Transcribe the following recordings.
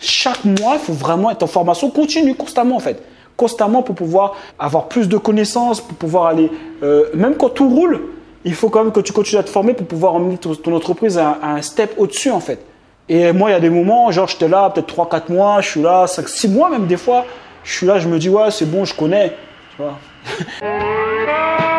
chaque mois, il faut vraiment être en formation continue, constamment en fait. Constamment pour pouvoir avoir plus de connaissances, pour pouvoir aller, euh, même quand tout roule, il faut quand même que tu continues à te former pour pouvoir emmener ton, entreprise à, un step au-dessus en fait. Et moi, il y a des moments, genre j'étais là peut-être 3-4 mois, je suis là 5-6 mois même des fois, je suis là, je me dis ouais c'est bon, je connais. Tu vois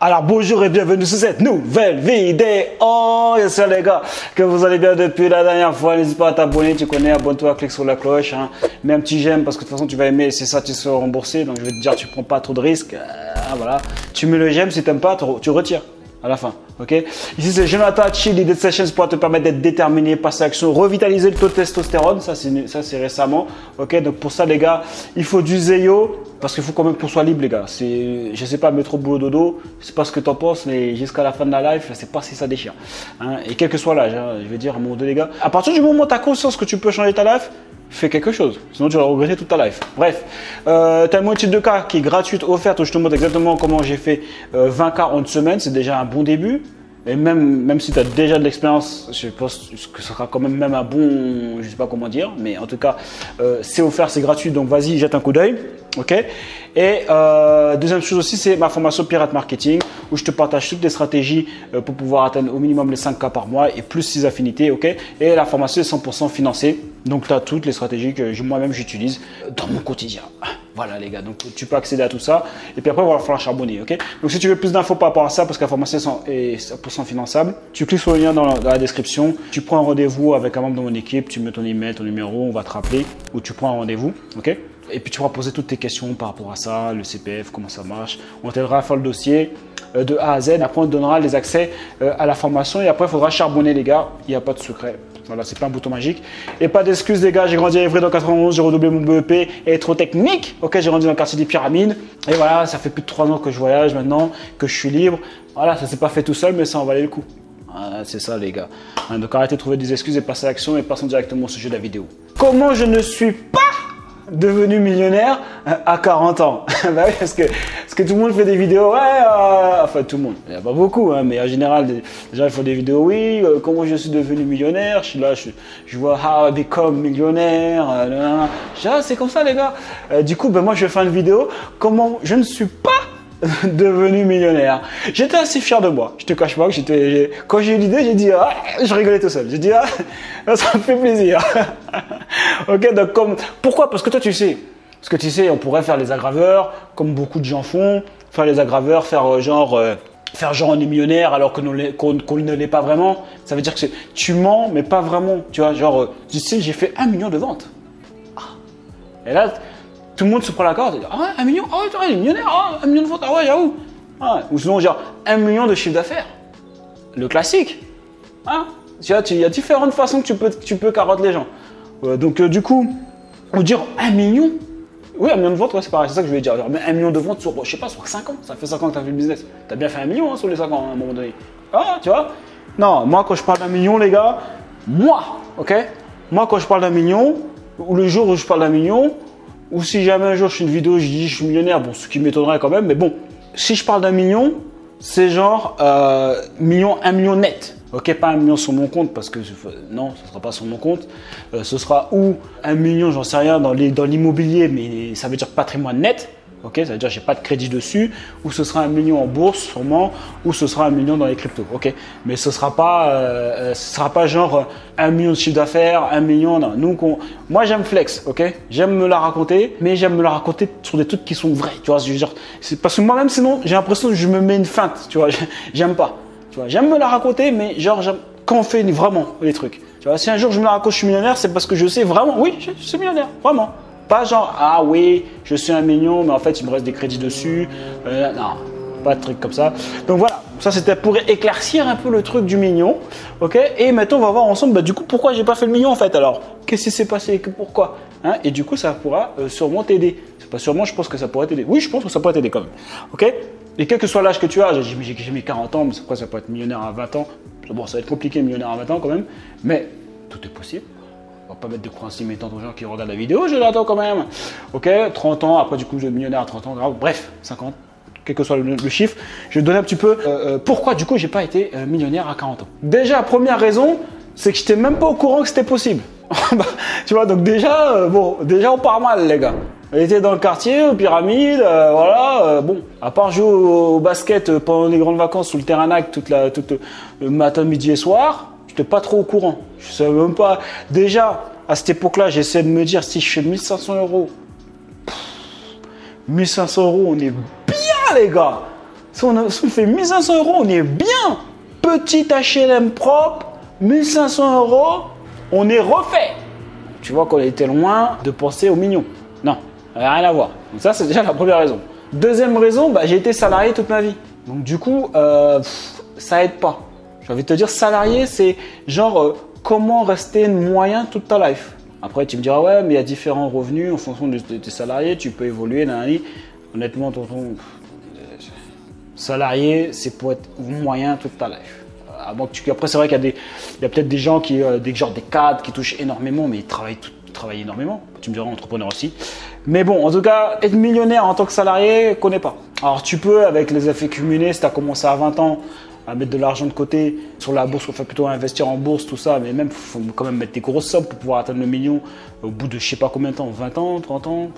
Alors bonjour et bienvenue sur cette nouvelle vidéo. J'espère les gars que vous allez bien depuis la dernière fois. N'hésite pas à t'abonner, tu connais, abonne-toi, clique sur la cloche. Hein. Mets un petit j'aime parce que de toute façon tu vas aimer, c'est ça, tu seras remboursé. Donc je vais te dire, tu prends pas trop de risques. Euh, voilà. Tu mets le j'aime, si t'aimes pas, tu retires à la fin. Ok? Ici, c'est Jonathan Chill, l'idée de sessions pour te permettre d'être déterminé, passer à l'action, revitaliser le taux de testostérone. Ça, c'est, c'est récemment. Ok? Donc, pour ça, les gars, il faut du zéyo parce qu'il faut quand même qu'on soit libre, les gars. C'est, je sais pas, métro, boulot, dodo. Sais pas ce que t'en penses, mais jusqu'à la fin de la life, je sais pas si ça déchire. Hein? Et quel que soit l'âge, hein, je vais dire à deux, les gars. À partir du moment où tu as conscience que tu peux changer ta life, fais quelque chose. Sinon, tu vas regretter toute ta life. Bref, euh, tu as une moitié de cas qui est gratuite, offerte, où je te montre exactement comment j'ai fait 20 euh, cas en une semaine. C'est déjà un bon début. Et même, si tu as déjà de l'expérience, je pense que ce sera quand même, même un bon, je sais pas comment dire, mais en tout cas, euh, c'est offert, c'est gratuit, donc vas-y, jette un coup d'œil. Ok? Et euh, deuxième chose aussi, c'est ma formation Pirate Marketing, où je te partage toutes les stratégies euh, pour pouvoir atteindre au minimum les 5 cas par mois et plus 6 affinités. Ok? Et la formation est 100% financée. Donc tu as toutes les stratégies que moi-même j'utilise dans mon quotidien. Voilà les gars, donc tu peux accéder à tout ça. Et puis après, il va falloir charbonner, ok? Donc si tu veux plus d'infos par rapport à ça, parce que la formation est 100% finançable, tu cliques sur le lien dans la, description, tu prends un rendez-vous avec un membre de mon équipe, tu mets ton email, ton numéro, on va te rappeler, ou tu prends un rendez-vous, ok? Et puis tu pourras poser toutes tes questions par rapport à ça, le CPF, comment ça marche. On t'aidera à faire le dossier euh, de A à Z. Après, on te donnera les accès euh, à la formation. Et après, il faudra charbonner, les gars. Il n'y a pas de secret. Voilà, c'est pas un bouton magique. Et pas d'excuses, les gars. J'ai grandi à Évry dans 91, j'ai redoublé mon BEP électrotechnique. Ok, j'ai grandi dans le quartier des Pyramides. Et voilà, ça fait plus de 3 ans que je voyage maintenant, que je suis libre. Voilà, ça s'est pas fait tout seul, mais ça en valait le coup. c'est ça, les gars. Hein, donc arrêtez de trouver des excuses et passez à l'action et passons directement au sujet de la vidéo. Comment je ne suis pas devenu millionnaire euh, à 40 ans. Bah parce que, parce que tout le monde fait des vidéos, ouais, euh, enfin tout le monde, il n'y a pas beaucoup, hein, mais en général, les gens font des vidéos, oui, euh, comment je suis devenu millionnaire, je suis là, je, je vois how I become millionnaire, ah, c'est comme ça les gars. du coup, ben, moi je faire une vidéo, comment je ne suis pas devenu millionnaire. J'étais assez fier de moi. Je te cache pas que j'étais, quand j'ai eu l'idée, j'ai dit, ah, je rigolais tout seul. J'ai dit, ah, ça me fait plaisir. ok, donc comme, pourquoi? Parce que toi, tu sais, parce que tu sais, on pourrait faire les aggraveurs, comme beaucoup de gens font, faire les aggraveurs, faire euh, genre, euh, faire genre on est millionnaire alors qu'on ne l'est pas vraiment. Ça veut dire que tu mens, mais pas vraiment. Tu vois, genre, euh, tu sais, j'ai fait un million de ventes. Ah. Et là, tout le monde se prend la corde. Ah ouais, un million, ah millionnaire, ah, un million de ventes, ah ouais, j'avoue. Ah, ou sinon, genre, un million de chiffre d'affaires. Le classique. Hein il y a différentes façons que tu peux, tu peux carotter les gens. Euh, donc, euh, du coup, ou dire un million. Oui, un million de ventes, ouais, c'est pareil, c'est ça que je voulais dire. mais un million de ventes sur, je sais pas, sur 5 ans. Ça fait 5 ans que tu as fait le business. Tu as bien fait un million hein, sur les 5 ans à un moment donné. Ah, tu vois Non, moi, quand je parle d'un million, les gars, moi, ok Moi, quand je parle d'un million, ou le jour où je parle d'un million, ou si jamais un jour je fais une vidéo, je dis je suis millionnaire, bon, ce qui m'étonnerait quand même, mais bon, si je parle d'un million, c'est genre euh, million, un million net. Ok, pas un million sur mon compte parce que non, ce sera pas sur mon compte. Euh, ce sera ou un million, j'en sais rien, dans l'immobilier, mais ça veut dire patrimoine net. Ok, ça veut dire j'ai pas de crédit dessus, ou ce sera un million en bourse sûrement, ou ce sera un million dans les cryptos. Ok, mais ce sera pas, euh, ce sera pas genre un million de chiffre d'affaires, un million. Non, nous, moi j'aime flex. Ok, j'aime me la raconter, mais j'aime me la raconter sur des trucs qui sont vrais. Tu vois, je veux dire, parce que moi-même sinon j'ai l'impression que je me mets une feinte. Tu vois, j'aime pas. Tu vois, j'aime me la raconter, mais genre quand on fait vraiment les trucs. Tu vois, si un jour je me la raconte, je suis millionnaire, c'est parce que je sais vraiment, oui, je suis millionnaire, vraiment. Pas genre, ah oui, je suis un million, mais en fait, il me reste des crédits dessus. Euh, non, pas de truc comme ça. Donc voilà, ça c'était pour éclaircir un peu le truc du million. Ok? Et maintenant, on va voir ensemble, bah, du coup, pourquoi j'ai pas fait le million en fait? Alors, qu'est-ce qui s'est passé? Pourquoi? Hein? Et du coup, ça pourra euh, sûrement t'aider. C'est pas sûrement, je pense que ça pourrait t'aider. Oui, je pense que ça pourrait t'aider quand même. Ok? Et quel que soit l'âge que tu as, j'ai mis 40 ans, mais c'est quoi Ça peut être millionnaire à 20 ans. Bon, ça va être compliqué, millionnaire à 20 ans quand même. Mais tout est possible. On va pas mettre de croyances limitantes aux gens qui regardent la vidéo, je l'attends quand même. Ok, 30 ans, après du coup je suis millionnaire à 30 ans, bref, 50, quel que soit le, chiffre, je vais donner un petit peu euh, euh, pourquoi du coup j'ai pas été euh, millionnaire à 40 ans. Déjà, première raison, c'est que j'étais même pas au courant que c'était possible. Bah, tu vois, donc déjà, bon, déjà on part mal les gars. On était dans le quartier, aux pyramides, voilà. bon, à part jouer au, basket pendant les grandes vacances sous le terrain toute la, toute le matin, midi et soir, pas trop au courant. Je savais même pas. Déjà, à cette époque-là, j'essayais de me dire si je fais 1500 euros, 1500 euros, on est bien, les gars. Si on, fait 1500 euros, on est bien. Petit HLM propre, 1500 euros, on est refait. Tu vois qu'on était loin de penser aux millions. Non, rien à voir. Donc ça, c'est déjà la première raison. Deuxième raison, bah, j'ai été salarié toute ma vie. Donc du coup, euh, ça aide pas. J'ai envie de te dire, salarié, c'est genre euh, comment rester moyen toute ta life. Après, tu me diras, ouais, mais il y a différents revenus en fonction de tes salariés, tu peux évoluer, nanani. Honnêtement, tonton, salarié, c'est pour être moyen toute ta life. Tu- Après, c'est vrai qu'il y a, a peut-être des gens qui, euh, des, genre des cadres qui touchent énormément, mais ils travaillent, travaillent énormément. Tu me diras, entrepreneur aussi. Mais bon, en tout cas, être millionnaire en tant que salarié, connais pas. Alors, tu peux, avec les effets cumulés, si tu as commencé à 20 ans, à mettre de l'argent de côté sur la bourse, enfin plutôt investir en bourse, tout ça, mais même, faut quand même mettre des grosses sommes pour pouvoir atteindre le million au bout de je sais pas combien de temps, 20 ans, 30 ans.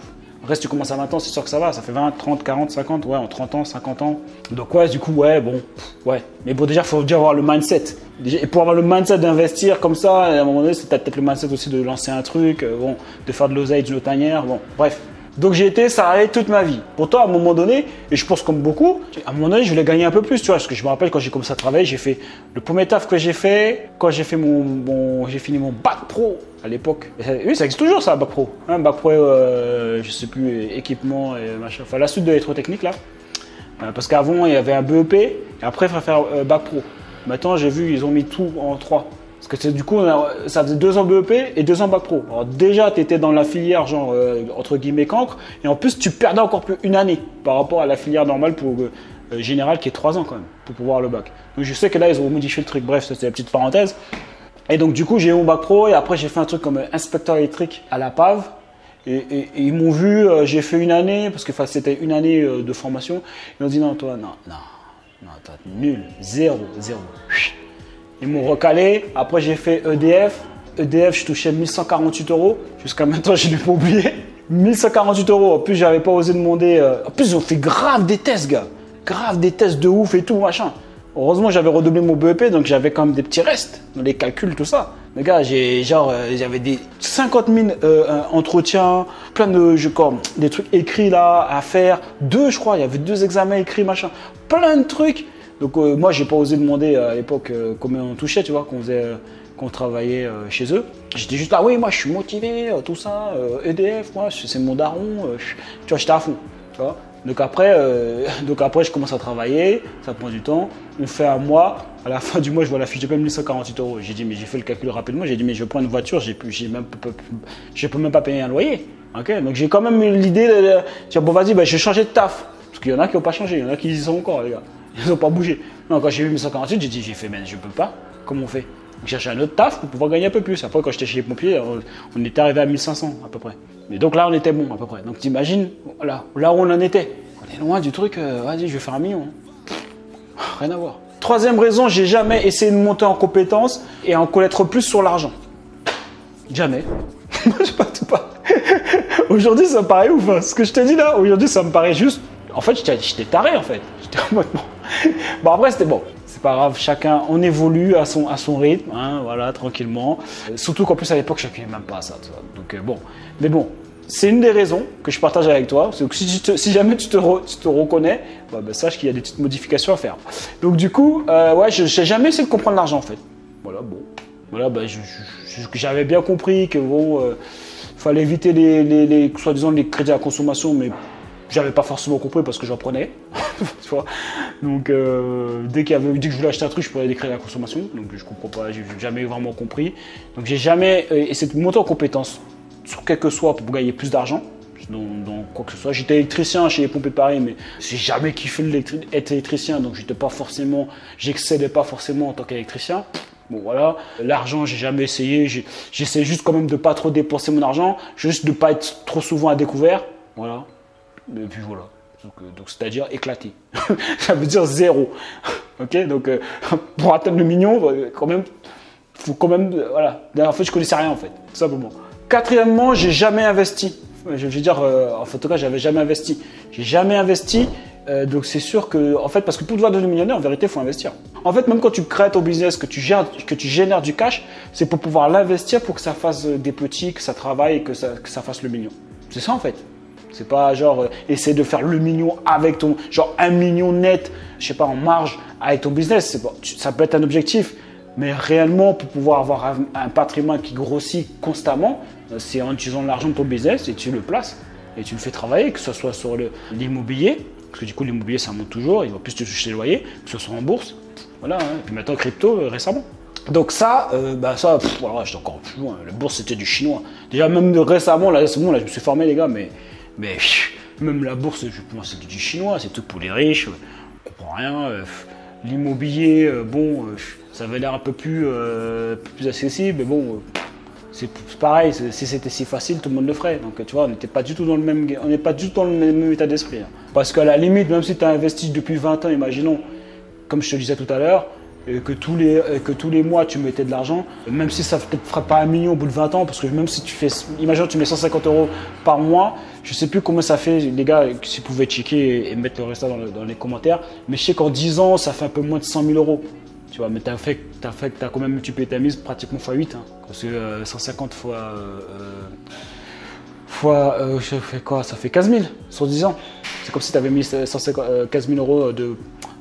Reste, tu commences à 20 ans, c'est sûr que ça va, ça fait 20, 30, 40, 50, ouais, en 30 ans, 50 ans. Donc ouais, du coup, ouais, bon, ouais. Mais bon, déjà, faut déjà avoir le mindset. Et pour avoir le mindset d'investir comme ça, à un moment donné, c'est peut-être le mindset aussi de lancer un truc, euh, bon, de faire de l'oseille d'une autre manière, bon, bref. Donc j'ai été salarié toute ma vie. Pourtant, à un moment donné, et je pense comme beaucoup, à un moment donné, je voulais gagner un peu plus, tu vois. Parce que je me rappelle quand j'ai commencé à travailler, j'ai fait le premier taf que j'ai fait, quand j'ai fait mon, j'ai fini mon bac pro à l'époque. Oui, ça existe toujours ça, bac pro. Hein, bac pro, euh, je sais plus, équipement et machin. Enfin, la suite de l'électrotechnique là. Euh, parce qu'avant, il y avait un BEP, et après, il fallait faire euh, bac pro. Maintenant, j'ai vu, ils ont mis tout en trois. Parce que du coup, ça faisait deux ans BEP et deux ans bac pro. Alors déjà, tu étais dans la filière, genre, euh, entre guillemets, cancre, et en plus, tu perdais encore plus une année par rapport à la filière normale pour euh, euh, générale qui est trois ans quand même, pour pouvoir le bac. Donc je sais que là, ils ont modifié le truc. Bref, c'est la petite parenthèse. Et donc, du coup, j'ai eu mon bac pro et après, j'ai fait un truc comme euh, inspecteur électrique à la PAV. Et, ils m'ont vu, j'ai fait une année, parce que c'était une année de formation. Ils m'ont dit non, toi, non, non, non, toi, nul, zéro, zéro. Ils m'ont recalé. Après, j'ai fait EDF. EDF, je touchais 1148 euros. Jusqu'à maintenant, je l'ai pas oublié. 1148 euros. En plus, j'avais pas osé demander. euh, En plus, ils ont fait grave des tests, gars. Grave des tests de ouf et tout, machin. Heureusement, j'avais redoublé mon BEP, donc j'avais quand même des petits restes dans les calculs, tout ça. Mais gars, j'ai genre, euh, j'avais des 50 000 euh, entretiens, plein de, je, des trucs écrits là à faire. Deux, je crois, il y avait deux examens écrits, machin. Plein de trucs. Donc euh, moi, j'ai pas osé demander à l'époque euh, combien on touchait, tu vois, qu'on faisait, euh, qu'on travaillait euh, chez eux. J'étais juste là, oui, moi, je suis motivé, tout ça, EDF, moi, c'est mon daron, tu vois, j'étais à fond, tu vois. Donc après, donc après, je commence à travailler, ça prend du temps. On fait un mois. À la fin du mois, je vois la fiche de paie 1148 euros. J'ai dit, mais j'ai fait le calcul rapidement. J'ai dit, mais je prends une voiture, j'ai plus, j'ai même, je peux même pas payer un loyer. Donc j'ai quand même eu l'idée de, dire, bon, vas-y, bah, je vais changer de taf. Parce qu'il y en a qui n'ont pas changé, il y en a qui y sont encore, les gars. Ils n'ont pas bougé. Non, quand j'ai vu 1148, j'ai dit, j'ai fait, mais je peux pas. Comment on fait? J'ai cherché un autre taf pour pouvoir gagner un peu plus. Après, quand j'étais chez les pompiers, on, était arrivé à 1500 à peu près. Mais donc là, on était bon à peu près. Donc t'imagines, là, où on en était. On est loin du truc, euh, vas-y, je vais faire un million. Rien à voir. Troisième raison, j'ai jamais essayé de monter en compétences et en connaître plus sur l'argent. Jamais. je pas. Aujourd'hui, ça me paraît ouf. hein. Ce que je te dis là, aujourd'hui, ça me paraît juste. En fait, j'étais taré en fait. J'étais en mode non. Bon, après, c'était bon. C'est pas grave, chacun, on évolue à son, à son rythme, hein, voilà, tranquillement. Euh, Surtout qu'en plus, à l'époque, je ne même pas ça. Donc, euh, bon. Mais bon, c'est une des raisons que je partage avec toi. Si, jamais tu te, reconnais, bah, bah, sache qu'il y a des petites modifications à faire. Donc, du coup, euh, ouais, je n'ai jamais essayé de comprendre l'argent en fait. Voilà, bon. Voilà, bah, j'avais bien compris que bon, euh, fallait éviter les, les, les- soi-disant les crédits à consommation, mais j'avais pas forcément compris parce que j'en prenais. tu vois. Donc, euh, dès qu'il avait dit que je voulais acheter un truc, je des crédits à consommation. Donc, je comprends pas, j'ai jamais vraiment compris. Donc, j'ai jamais euh, essayé de monter en compétence sur quel que soit pour gagner plus d'argent. Dans, quoi que ce soit. J'étais électricien chez les Pompiers de Paris, mais j'ai jamais kiffé être électricien, donc j'étais pas forcément, j'excellais pas forcément en tant qu'électricien. Bon voilà, l'argent j'ai jamais essayé, j'essaie juste quand même de pas trop dépenser mon argent, juste de pas être trop souvent à découvert, voilà. Et puis voilà. Donc, c'est-à-dire éclaté. ça veut dire zéro. ok Donc pour atteindre le million, quand même, faut quand même, voilà. En fait, je connaissais rien en fait, tout simplement. Quatrièmement, j'ai jamais investi. Je veux dire, en tout cas, j'avais jamais investi. J'ai jamais investi. donc c'est sûr que, en fait, parce que pour devenir devenir millionnaire, en vérité, il faut investir. En fait, même quand tu crées ton business, que tu, gères, que tu génères du cash, c'est pour pouvoir l'investir pour que ça fasse des petits, que ça travaille que ça fasse le million. C'est ça en fait. C'est pas genre euh, essayer de faire le million avec ton genre un million net, je sais pas en marge avec ton business. Pas, ça peut être un objectif, mais réellement pour pouvoir avoir un, patrimoine qui grossit constamment, euh, c'est en utilisant l'argent de ton business et tu le places et tu le fais travailler, que ce soit sur l'immobilier, parce que du coup l'immobilier ça monte toujours, il va plus te toucher les loyers, que ce soit en bourse, voilà. Hein. Et puis maintenant crypto euh, récemment. Donc ça, euh, bah ça, voilà, j'étais encore plus loin. La bourse c'était du chinois. Déjà même récemment, là, bon, là, je me suis formé les gars, mais, mais même la bourse, je pense c'était du chinois, c'est tout pour les riches, on comprend rien. Euh, l'immobilier, bon, ça avait l'air un peu plus, plus accessible, mais bon, c'est pareil. Si c'était si facile, tout le monde le ferait. Donc tu vois, on n'était pas du tout dans le même, on n'est pas du tout dans le même état d'esprit. Hein. Parce qu'à la limite, même si tu as investi depuis 20 ans, imaginons, comme je te disais tout à l'heure, que tous, les, que tous les mois tu mettais de l'argent, même si ça ne fera pas un million au bout de 20 ans, parce que même si tu fais, imagine tu mets 150 euros par mois, je sais plus comment ça fait, les gars, si vous pouvez checker et, mettre le reste dans, dans, les commentaires, mais je sais qu'en 10 ans, ça fait un peu moins de 100 000 euros. Tu vois, mais tu as fait, as fait, as quand même multiplié ta mise pratiquement x 8, hein, parce que 150 euh, fois. Euh, fois, euh, je fais quoi? Ça fait 15 000 sur 10 ans. C'est comme si tu avais mis 150, 15 000 euros de,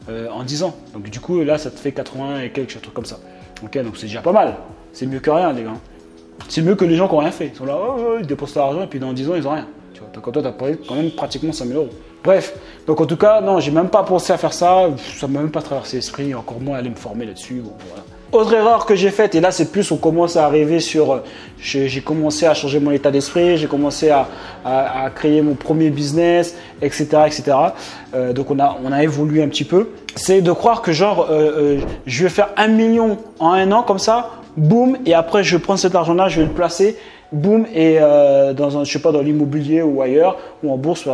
euh, en 10 ans. Donc du coup, là, ça te fait 80 et quelques, trucs comme ça. Ok, donc c'est déjà pas mal. C'est mieux que rien, les gars. C'est mieux que les gens qui n'ont rien fait. Ils sont là, oh, oh, ils déposent leur argent et puis dans 10 ans, ils n'ont rien. Tu vois, donc toi, tu as quand même pratiquement 5000 euros. Bref, donc en tout cas, non, j'ai même pas pensé à faire ça. Ça m'a même pas traversé l'esprit, encore moins aller me former là-dessus. voilà. Autre erreur que j'ai faite, et là c'est plus on commence à arriver sur, j'ai commencé à changer mon état d'esprit, j'ai commencé à, créer mon premier business, etc. etc. Euh, donc on a, on a évolué un petit peu. C'est de croire que genre euh, euh, je vais faire un million en un an comme ça, boum, et après je prendre cet argent-là, je vais le placer, boum, et dans un, je sais pas, dans l'immobilier ou ailleurs, ou en bourse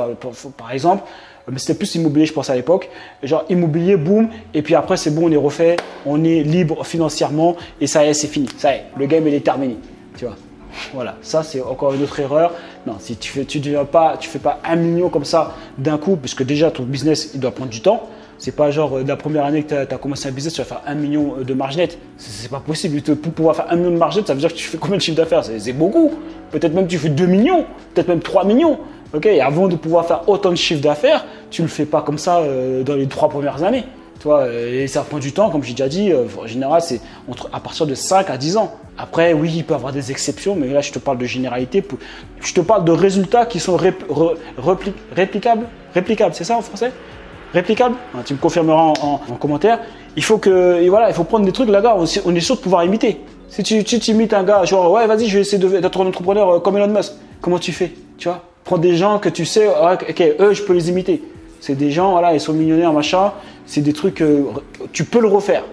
par exemple mais c'était plus immobilier, je pense, à l'époque. Genre immobilier, boum, et puis après, c'est bon, on est refait, on est libre financièrement, et ça y est, c'est fini. Ça y est, le game, il est terminé. Tu vois. Voilà, ça c'est encore une autre erreur. Non, si tu fais, tu deviens pas, tu fais pas un million comme ça d'un coup, puisque déjà ton business il doit prendre du temps. C'est pas genre euh, la première année que tu as, commencé un business, tu vas faire un million euh, de marge nette. C'est pas possible. Pour pouvoir faire un million de marge nette, ça veut dire que tu fais combien de chiffre d'affaires? C'est beaucoup. Peut-être même tu fais 2 millions, peut-être même 3 millions. Ok, et avant de pouvoir faire autant de chiffre d'affaires, tu le fais pas comme ça euh, dans les trois premières années. Toi, euh, et ça prend du temps, comme j'ai déjà dit, euh, en général, c'est à partir de 5 à 10 ans. Après, oui, il peut y avoir des exceptions, mais là, je te parle de généralité. Je te parle de résultats qui sont réplicables. Réplicables, c'est ça en français? Réplicables? Tu me confirmeras en, commentaire. Il faut que, voilà, il faut prendre des trucs là-bas, on est sûr de pouvoir imiter. Si tu, tu, imites un gars, genre, ouais, vas-y, je vais essayer d'être un entrepreneur comme Elon Musk, comment tu fais? Tu vois? Prends des gens que tu sais, ok, eux, je peux les imiter. C'est des gens, voilà, ils sont millionnaires, machin. C'est des trucs, tu peux le refaire.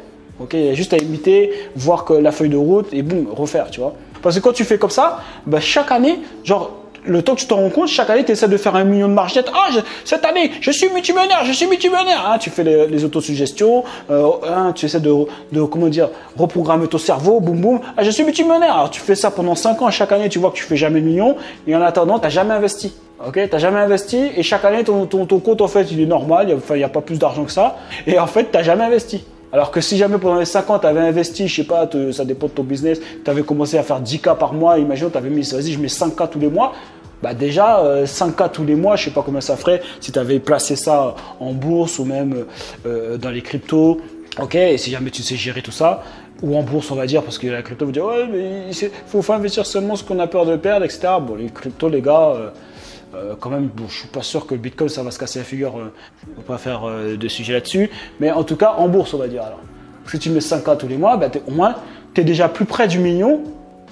Ok, il y a juste à imiter, voir que la feuille de route et boum, refaire, tu vois. Parce que quand tu fais comme ça, bah, chaque année, genre, le temps que tu te rends compte, chaque année, tu essaies de faire un million de marge Ah, cette année, je suis multimillionnaire, je suis multimillionnaire. Hein, tu fais les, autosuggestions, euh, hein, tu essaies de, de, comment dire, reprogrammer ton cerveau, boum boum. Ah, je suis multimillionnaire. Alors, tu fais ça pendant 5 ans, chaque année, tu vois que tu fais jamais million. Et en attendant, tu jamais investi. Ok, tu n'as jamais investi et chaque année, ton, ton, ton, compte, en fait, il est normal, il n'y a, pas plus d'argent que ça. Et en fait, tu n'as jamais investi. Alors que si jamais pendant les 5 ans, tu avais investi, je sais pas, ça dépend de ton business, tu avais commencé à faire 10K par mois, imagine, tu avais mis, vas-y, je mets 5K tous les mois, bah déjà 5K euh, tous les mois, je sais pas combien ça ferait si tu avais placé ça en bourse ou même euh, dans les cryptos. Ok, et si jamais tu sais gérer tout ça, ou en bourse on va dire, parce que la crypto vous dit ouais mais il faut, investir seulement ce qu'on a peur de perdre, etc. Bon les cryptos les gars, euh, quand même, bon, je suis pas sûr que le Bitcoin ça va se casser la figure, euh, on va pas faire de sujet là-dessus, mais en tout cas en bourse on va dire alors. Si tu mets 5K tous les mois, bah, au moins tu es déjà plus près du million,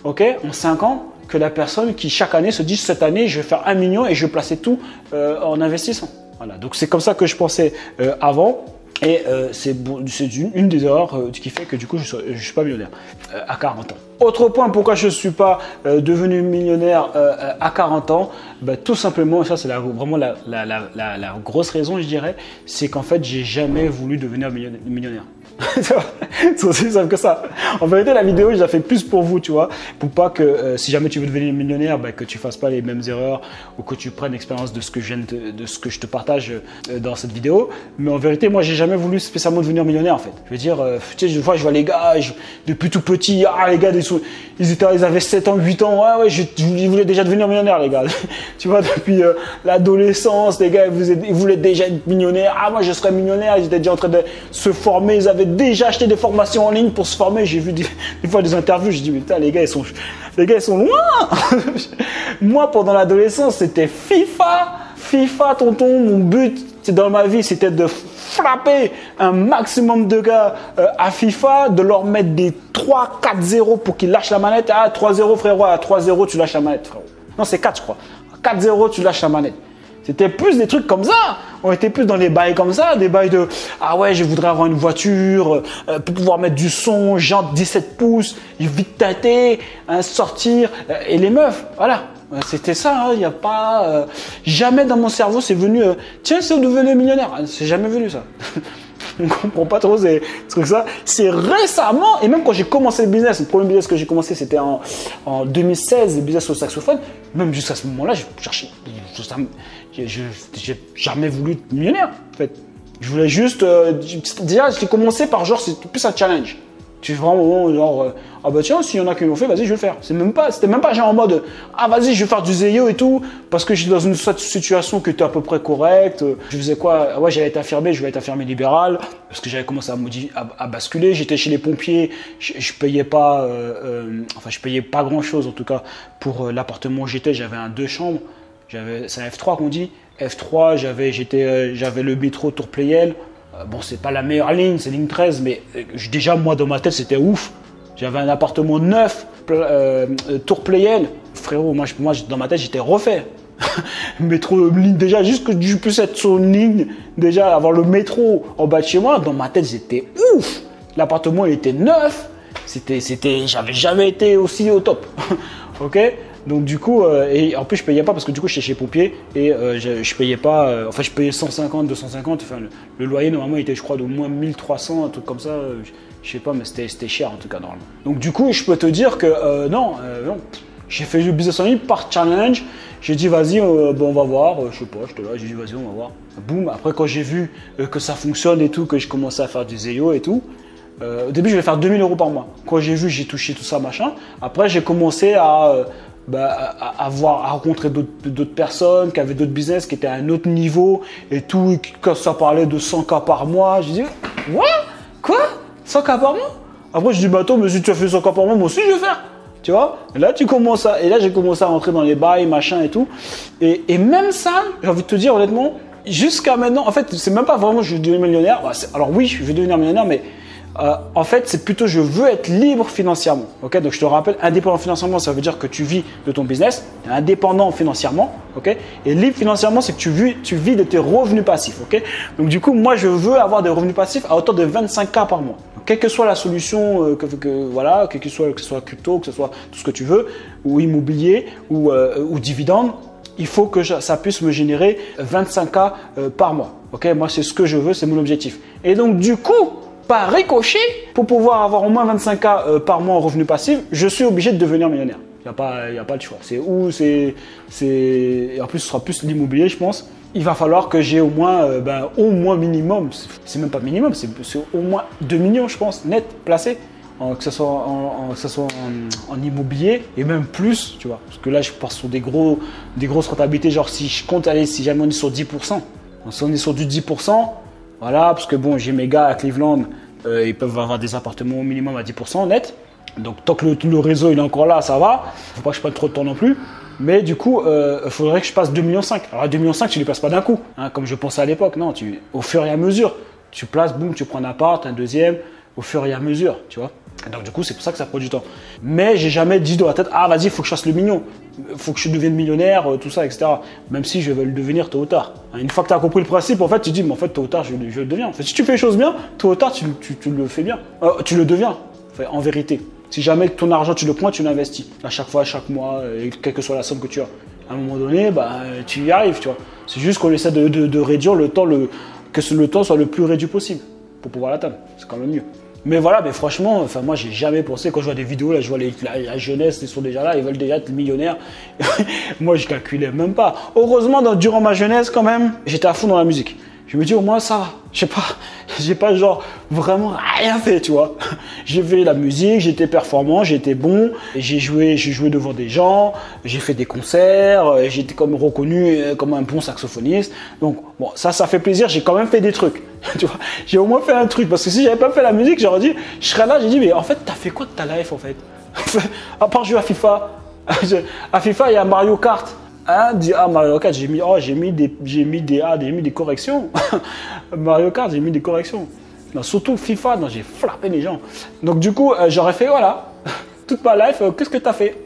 ok, en 5 ans, que la personne qui chaque année se dit cette année je vais faire un million et je vais placer tout euh, en investissant. Voilà, donc c'est comme ça que je pensais euh, avant. Et euh, c'est une, des erreurs qui fait que du coup je ne suis, pas millionnaire à 40 ans. Autre point, pourquoi je ne suis pas euh, devenu millionnaire euh, à 40 ans bah, Tout simplement, ça c'est vraiment la, grosse raison, je dirais, c'est qu'en fait, j'ai jamais voulu devenir millionnaire. c'est aussi simple que ça. En vérité, la vidéo, je la fais plus pour vous, tu vois, pour pas que euh, si jamais tu veux devenir millionnaire, bah, que tu fasses pas les mêmes erreurs ou que tu prennes l'expérience de ce que je de, ce que je te partage euh, dans cette vidéo. Mais en vérité, moi, j'ai jamais voulu spécialement devenir millionnaire, en fait. Je veux dire, euh, tu sais, fois, je vois les gars, depuis tout petit, ah, les gars, ils, ils, étaient, ils avaient 7 ans, 8 ans, ouais, ouais, je, ils voulaient déjà devenir millionnaire, les gars. tu vois, depuis l'adolescence, les gars, ils, voulaient déjà être millionnaires. Ah, moi, je serais millionnaire. Ils étaient déjà en train de se former. Ils avaient déjà acheté des formations en ligne pour se former. J'ai vu des, fois des interviews, je dis, mais putain, les gars, ils sont, les gars, ils sont loin. Moi, pendant l'adolescence, c'était FIFA. FIFA, tonton, mon but dans ma vie, c'était de frapper un maximum de gars euh, à FIFA, de leur mettre des 3-4-0 pour qu'ils lâchent la manette. Ah, 3-0, frérot, à 3-0, tu lâches la manette, frérot. Non, c'est 4, je crois. 4-0, tu lâches la manette. C'était plus des trucs comme ça. On était plus dans les bails comme ça, des bails de ah ouais, je voudrais avoir une voiture euh, pour pouvoir mettre du son, genre 17 pouces, vite tâter, hein, sortir euh, et les meufs, voilà. Euh, c'était ça, il hein, n'y a pas jamais dans mon cerveau c'est venu tiens, c'est devenir millionnaire, c'est jamais venu ça. on comprend pas trop ces trucs ça. C'est récemment, et même quand j'ai commencé le business, le premier business que j'ai commencé, c'était en, en 2016, le business au saxophone. Même jusqu'à ce moment-là, je cherchais, j'ai jamais voulu être millionnaire, en fait. Je voulais juste, euh, déjà, j'ai commencé par genre, c'est plus un challenge. Tu vraiment genre, euh, ah bah tiens, s'il y en a qui l'ont fait, vas-y, je vais le faire. C'est même c'était même pas genre en mode, ah vas-y, je vais faire du Zeyo et tout, parce que j'étais dans une situation qui était à peu près correcte. Je faisais quoi? Ah Ouais, j'allais être affirmé, je voulais être affirmé libéral, parce que j'avais commencé à, basculer. J'étais chez les pompiers, je, payais pas, euh, euh, enfin, je payais pas grand chose en tout cas pour l'appartement où j'étais. J'avais un deux chambres, c'est un F3 qu'on dit. F3, j'avais, j'étais, le métro Tour Playel. Euh, bon, c'est pas la meilleure ligne, c'est ligne 13, mais euh, déjà, moi, dans ma tête, c'était ouf. J'avais un appartement neuf, euh, Tour Playel. Frérot, moi, moi, dans ma tête, j'étais refait. métro, ligne, déjà, juste que je puisse être sur une ligne, déjà, avoir le métro en bas de chez moi, dans ma tête, j'étais ouf. L'appartement, il était neuf. C'était, c'était, j'avais jamais été aussi au top. ok? Donc du coup, euh, et en plus je payais pas parce que du coup j'étais chez pompier et euh, je, je, payais pas, euh, enfin je payais 150, 250, enfin le, loyer normalement était je crois d'au moins 1300, un truc comme ça, je sais pas mais c'était cher en tout cas normalement. Donc du coup je peux te dire que non, non, j'ai fait du business en ligne par challenge, j'ai dit vas-y on va voir, je sais pas, j'étais là, j'ai dit vas-y on va voir. Boum, après quand j'ai vu que ça fonctionne et tout, que je commençais à faire du Zeyo et tout, au début, je vais faire 2000 euros par mois. Quand j'ai vu, j'ai touché tout ça, machin. Après, j'ai commencé à, bah, à, avoir, à rencontrer d'autres personnes qui avaient d'autres business, qui étaient à un autre niveau et tout. quand ça parlait de 100 cas par mois, je dis What? Quoi? 100 cas par mois? Après, je dis Bah, attends, mais si tu as fait 100 cas par mois, moi aussi je vais faire. Tu vois? Et Là, tu commences à. Et là, j'ai commencé à rentrer dans les bails, machin et tout. Et, et même ça, j'ai envie de te dire honnêtement, jusqu'à maintenant, en fait, c'est même pas vraiment je vais devenir millionnaire. Alors, oui, je vais devenir millionnaire, mais euh, en fait, c'est plutôt je veux être libre financièrement. Ok, donc je te rappelle, indépendant financièrement, ça veut dire que tu vis de ton business, indépendant financièrement. Ok, et libre financièrement, c'est que tu vis, tu vis de tes revenus passifs. Ok, donc du coup, moi, je veux avoir des revenus passifs à hauteur de 25 k par mois. quelle que soit la solution, euh, que, voilà, que ce soit crypto, que ce soit tout ce que tu veux, ou immobilier, ou, euh, dividende, il faut que ça puisse me générer 25 k par mois. Ok, moi, c'est ce que je veux, c'est mon objectif. Et donc, du coup, par ricochet, pour pouvoir avoir au moins 25K euh, par mois en revenu passif, je suis obligé de devenir millionnaire. Il n'y a, pas, a pas le choix. C'est où c'est, En plus, ce sera plus l'immobilier, je pense. Il va falloir que j'ai au moins, euh, ben, au moins minimum, c'est même pas minimum, c'est au moins 2 millions, je pense, net placés. que ce soit, en, que soit en, immobilier et même plus, tu vois. Parce que là, je pars sur des, gros, des grosses rentabilités. Genre, si je compte aller, si jamais on est sur 10%, si on est sur du 10%, voilà, parce que bon, j'ai mes gars à Cleveland, euh, ils peuvent avoir des appartements au minimum à 10% net. Donc tant que le, réseau est encore là, ça va. Faut pas que je prenne trop de temps non plus. Mais du coup, il euh, faudrait que je passe 2,5 millions. Alors 2,5 millions, tu ne les passes pas d'un coup, hein, comme je pensais à l'époque. Non, au fur et à mesure, tu places, boum, tu prends un appart, un deuxième, au fur et à mesure, tu vois. Donc du coup, c'est pour ça que ça prend du temps. Mais j'ai jamais dit dans la tête, ah vas-y, il faut que je fasse le million, il faut que je devienne millionnaire, euh, tout ça, etc. Même si je vais le devenir tôt ou tard. Une fois que tu as compris le principe, en fait, tu dis, mais en fait, tôt ou tard, je, le deviens. Si tu fais les choses bien, tôt ou tard, tu, le fais bien. Euh, tu le deviens, en vérité. Si jamais ton argent, tu le prends, tu l'investis. À chaque fois, chaque mois, et quelle que soit la somme que tu as. À un moment donné, bah, tu y arrives. C'est juste qu'on essaie de, réduire le temps, le, que le temps soit le plus réduit possible pour pouvoir l'atteindre. C'est quand même mieux. Mais voilà, mais franchement, enfin moi j'ai jamais pensé quand je vois des vidéos je vois la, jeunesse, ils sont déjà là, ils veulent déjà être millionnaires. moi je calculais même pas. Heureusement, durant ma jeunesse quand même, j'étais à fond dans la musique je me dis au moins ça Je sais pas, j'ai pas genre vraiment rien fait, tu vois. J'ai fait la musique, j'étais performant, j'étais bon, j'ai joué, j'ai joué devant des gens, j'ai fait des concerts, j'étais comme reconnu euh, comme un bon saxophoniste. Donc bon, ça, ça fait plaisir. J'ai quand même fait des trucs, tu vois. J'ai au moins fait un truc parce que si j'avais pas fait la musique, j'aurais dit, je serais là, j'ai dit mais en fait t'as fait quoi de ta life en fait? À part jouer à FIFA, à FIFA y a Mario Kart. Ah, ah, Mario Kart, j'ai mis, oh, j'ai mis des, j'ai mis des, ah, j'ai mis des corrections. Mario Kart, j'ai mis des corrections. Surtout FIFA, j'ai frappé les gens. Donc du coup, euh, j'aurais fait, voilà, toute ma life, euh, qu'est-ce que tu as fait?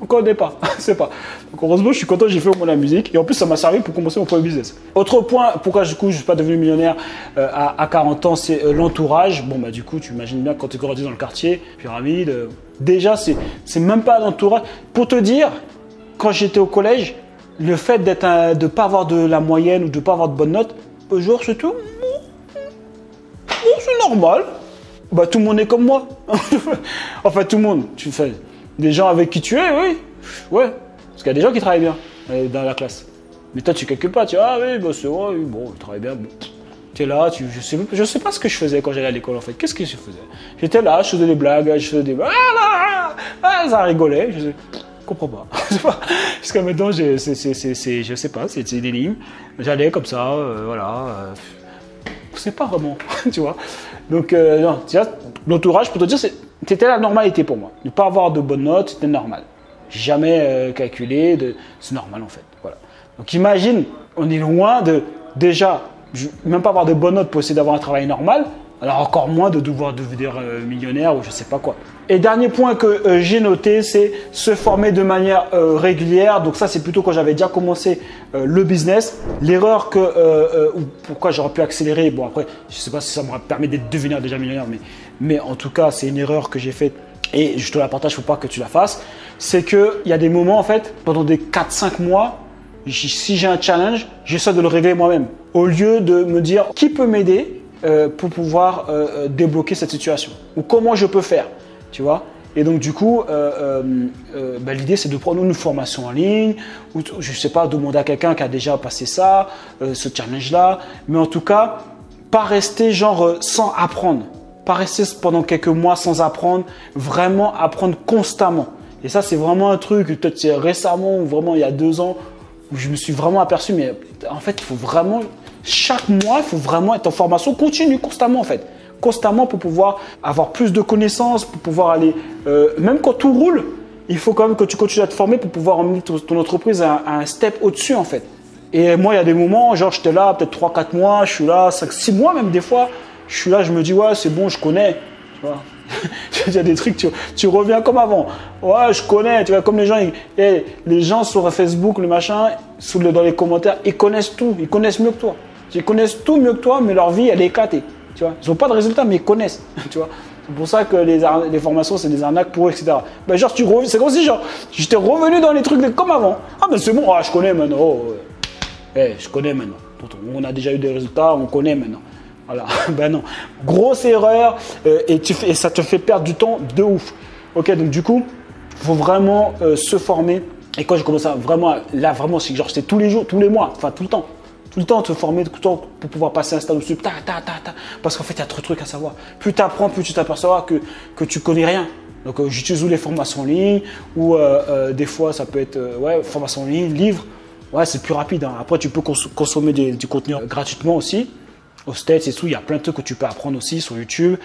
On connaît pas, c'est pas. Donc heureusement, je suis content, j'ai fait au moins la musique. Et en plus, ça m'a servi pour commencer mon premier business. Autre point, pourquoi du coup, je ne suis pas devenu millionnaire euh, à, 40 ans, c'est l'entourage. Bon, bah du coup, tu imagines bien quand tu grandis dans le quartier, pyramide. déjà, c'est, c'est même pas l'entourage. Pour te dire, quand j'étais au collège, le fait d'être de ne pas avoir de la moyenne ou de ne pas avoir de bonnes notes, jour c'est tout. c'est normal. Bah, tout le monde est comme moi. enfin, tout le monde. Tu fais des gens avec qui tu es, oui. Ouais. Parce qu'il y a des gens qui travaillent bien euh, dans la classe. Mais toi, tu calcules pas. Tu vois, ah oui, bah, c'est vrai, bon, il travaille bien. Tu es là, tu, je sais, je sais pas ce que je faisais quand j'allais à l'école en fait. Qu'est-ce que je faisais? J'étais là, je faisais des blagues, je faisais des. Ah, ah, ça rigolait. Je comprends pas. Jusqu'à maintenant, je, c'est, je sais pas, c'est, des lignes. J'allais comme ça, euh, voilà. Euh, c'est pas vraiment, tu vois. Donc, euh, non, l'entourage, pour te dire, c'était la normalité pour moi. Ne pas avoir de bonnes notes, c'était normal. Jamais calculé, de, c'est normal en fait. Voilà. Donc, imagine, on est loin de déjà, même pas avoir de bonnes notes pour essayer d'avoir un travail normal. Alors encore moins de devoir devenir euh, millionnaire ou je sais pas quoi. Et dernier point que euh, j'ai noté, c'est se former de manière euh, régulière. Donc ça, c'est plutôt quand j'avais déjà commencé le business. L'erreur que, ou pourquoi j'aurais pu accélérer. Bon après, je sais pas si ça m'aurait permis de devenir déjà millionnaire, mais, mais en tout cas, c'est une erreur que j'ai faite et je te la partage, faut pas que tu la fasses. C'est que il y a des moments en fait, pendant des 4-5 mois, si j'ai un challenge, j'essaie de le régler moi-même. Au lieu de me dire qui peut m'aider euh, pour pouvoir euh, euh, débloquer cette situation. Ou comment je peux faire Tu vois? Et donc du coup, bah, l'idée c'est de prendre une formation en ligne, ou je sais pas, demander à quelqu'un qui a déjà passé ça, ce challenge-là, mais en tout cas, pas rester genre sans apprendre, pas rester pendant quelques mois sans apprendre, vraiment apprendre constamment. Et ça c'est vraiment un truc, peut-être récemment ou vraiment il y a deux ans, où je me suis vraiment aperçu, mais en fait il faut vraiment chaque mois, il faut vraiment être en formation continue, constamment en fait. Constamment pour pouvoir avoir plus de connaissances, pour pouvoir aller, euh, même quand tout roule, il faut quand même que tu continues à te former pour pouvoir emmener ton, entreprise à, un step au-dessus en fait. Et moi, il y a des moments, genre j'étais là peut-être 3-4 mois, je suis là 5-6 mois même des fois, je suis là, je me dis ouais c'est bon, je connais. Tu vois? Il y a des trucs, tu, tu, reviens comme avant. Ouais, je connais, tu vois, comme les gens, et les gens sur Facebook, le machin, dans les commentaires, ils connaissent tout, ils connaissent mieux que toi. Ils connaissent tout mieux que toi, mais leur vie, elle est éclatée. Tu vois, ils n'ont pas de résultats, mais ils connaissent. Tu vois. C'est pour ça que les, formations, c'est des arnaques pour eux, etc. Ben, genre, tu c'est comme si genre, j'étais revenu dans les trucs comme avant. Ah, mais c'est bon, ah, je connais maintenant. Oh, eh, je connais maintenant. On a déjà eu des résultats, on connaît maintenant. Voilà, ben non. Grosse erreur euh, et, ça te fait perdre du temps de ouf. Ok, donc du coup, il faut vraiment euh, se former. Et quand je commence à vraiment, là vraiment, c'est genre c'est tous les jours, tous les mois, enfin tout le temps tout le temps te former, tout le temps pour pouvoir passer un stade au-dessus, ta, ta, ta, ta, parce qu'en fait, il y a trop de trucs à savoir. Plus tu apprends, plus tu t'aperçois que, que tu connais rien. Donc, euh, j'utilise les formations en ligne, ou euh, euh, des fois, ça peut être, ouais, formation en ligne, livre. Ouais, c'est plus rapide. Hein. Après, tu peux consommer du contenu gratuitement aussi. Au States et tout, il y a plein de trucs que tu peux apprendre aussi sur YouTube.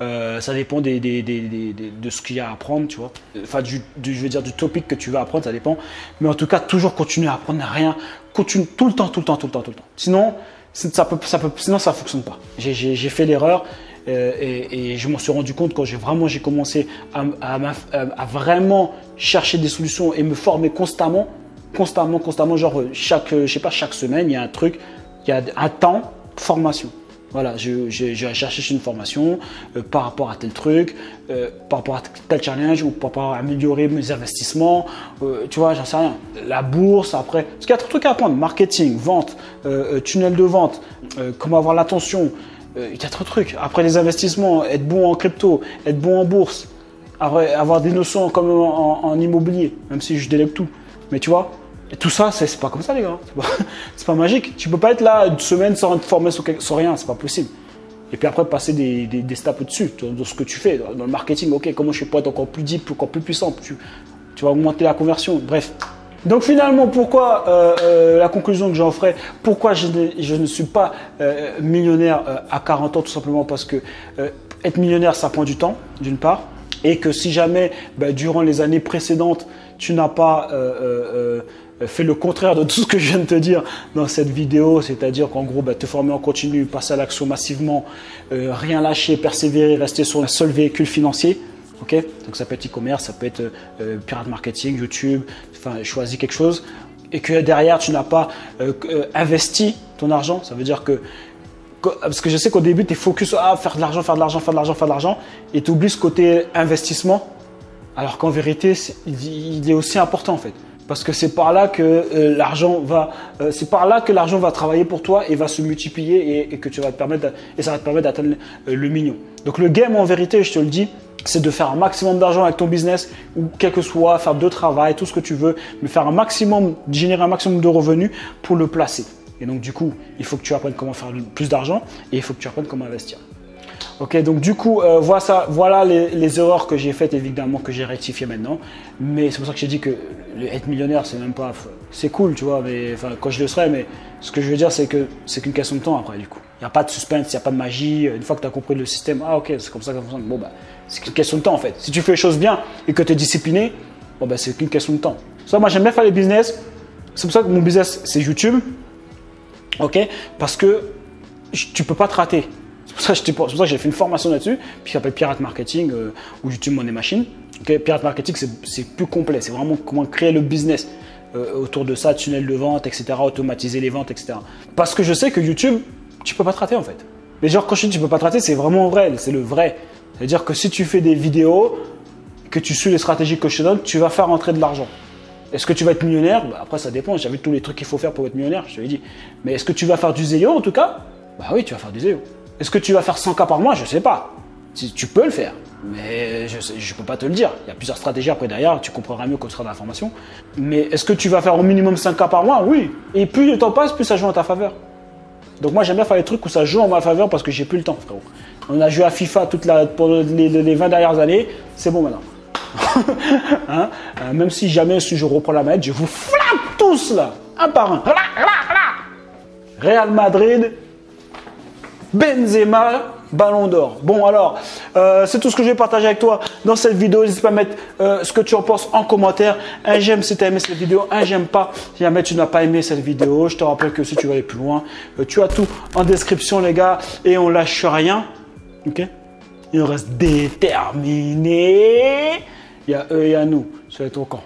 Euh, ça dépend de ce qu'il y a à apprendre, tu vois. Enfin, du, je veux dire, du topic que tu vas apprendre, ça dépend. Mais en tout cas, toujours continuer à apprendre rien. Continue tout le temps, tout le temps, tout le temps, tout le temps. Sinon, ça peut, ça peut, sinon ça fonctionne pas. J'ai fait l'erreur. Euh, et, et, je m'en suis rendu compte quand j'ai vraiment j'ai commencé à, à, à, vraiment chercher des solutions et me former constamment, constamment, constamment. Genre chaque, je sais pas, chaque semaine, il y a un truc, il y a un temps formation. Voilà, j'ai cherché une formation euh, par rapport à tel truc, euh, par rapport à tel challenge ou par rapport à améliorer mes investissements. Euh, tu vois, j'en sais rien. La bourse, après. Parce qu'il y a trop de trucs à apprendre marketing, vente, tunnel de vente, comment avoir l'attention. il y a trop de trucs. Après les investissements, être bon en crypto, être bon en bourse, avoir des notions comme en, immobilier, même si je délègue tout. Mais tu vois, tout ça, c'est pas comme ça, les gars. C'est pas, magique. Tu peux pas être là une semaine sans te former sur rien, c'est pas possible. Et puis après, passer des, des, steps au-dessus dans ce que tu fais. Dans le marketing, ok, comment je peux être encore plus deep, encore plus puissant tu, vas augmenter la conversion. Bref. Donc finalement, pourquoi euh, euh, la conclusion que j'en ferai, pourquoi je ne, je ne suis pas euh, millionnaire à 40 ans, tout simplement parce que être millionnaire, ça prend du temps, d'une part, et que si jamais, bah, durant les années précédentes, tu n'as pas fais le contraire de tout ce que je viens de te dire dans cette vidéo, c'est-à-dire qu'en gros, bah, te former en continu, passer à l'action massivement, euh, rien lâcher, persévérer, rester sur un seul véhicule financier. ok Donc ça peut être e-commerce, ça peut être euh, pirate marketing, YouTube, enfin choisis quelque chose. Et que derrière, tu n'as pas investi ton argent. Ça veut dire que parce que je sais qu'au début, tu es focus à ah, faire de l'argent, faire de l'argent, faire de l'argent, faire de l'argent, et tu oublies ce côté investissement, alors qu'en vérité, il est aussi important en fait. Parce que c'est par là que euh, l'argent va, euh, c'est par là que l'argent va travailler pour toi et va se multiplier et, que tu vas te permettre, et ça va te permettre d'atteindre euh, le million. Donc le game en vérité, je te le dis, c'est de faire un maximum d'argent avec ton business ou quel que soit, faire de travail, tout ce que tu veux, mais faire un maximum, générer un maximum de revenus pour le placer. Et donc du coup, il faut que tu apprennes comment faire plus d'argent et il faut que tu apprennes comment investir. Ok, donc du coup, euh, voilà, les, erreurs que j'ai faites, évidemment, que j'ai rectifiées maintenant. Mais c'est pour ça que j'ai dit que être millionnaire, c'est même pas. C'est cool, tu vois, mais quand je le serai, mais ce que je veux dire, c'est que c'est qu'une question de temps après, du coup. Il n'y a pas de suspense, il n'y a pas de magie. Une fois que tu as compris le système, ah ok, c'est comme ça que ça fonctionne. Bon, bah, c'est qu'une question de temps en fait. Si tu fais les choses bien et que tu es discipliné, bon, bah, c'est qu'une question de temps. Ça, moi, j'aime bien faire les business. C'est pour ça que mon business, c'est YouTube. Ok? Parce que tu peux pas te rater. C'est pour ça que j'ai fait une formation là-dessus, qui s'appelle Pirate Marketing euh, ou YouTube Money Machine. Pirate Marketing, c'est plus complet. C'est vraiment comment créer le business euh, autour de ça, tunnel de vente, etc., automatiser les ventes, etc. Parce que je sais que YouTube, tu peux pas te rater en fait. Mais genre, quand je dis tu peux pas te rater, c'est vraiment vrai, c'est le vrai. C'est-à-dire que si tu fais des vidéos, que tu suis les stratégies que je te donne, tu vas faire rentrer de l'argent. Est-ce que tu vas être millionnaire? Bah, Après, ça dépend. J'avais tous les trucs qu'il faut faire pour être millionnaire, je te l'ai dit. Mais est-ce que tu vas faire du zéro en tout cas? Bah oui, tu vas faire du zéro. Est-ce que tu vas faire 100 cas par mois? Je ne sais pas. Tu peux le faire, mais je ne peux pas te le dire. Il y a plusieurs stratégies après derrière, tu comprendras mieux quand tu seras dans la formation. Mais est-ce que tu vas faire au minimum 5 cas par mois? Oui. Et plus le temps passe, plus ça joue en ta faveur. Donc moi j'aime bien faire les trucs où ça joue en ma faveur parce que j'ai plus le temps, frérot. On a joué à FIFA toute la, pour les, 20 dernières années, c'est bon maintenant. Hein? Euh, même si jamais si je reprends la manette, je vous flamme tous là, un par un. Real Madrid, Benzema, Ballon d'Or. Bon alors, euh, c'est tout ce que je vais partager avec toi dans cette vidéo. N'hésite pas à mettre euh, ce que tu en penses en commentaire. Un j'aime si tu as aimé cette vidéo, un j'aime pas si jamais tu n'as pas aimé cette vidéo. Je te rappelle que si tu veux aller plus loin, euh, tu as tout en description les gars et on lâche rien. Ok? Il reste déterminé. Il y a eux et a nous. Soyez au camp.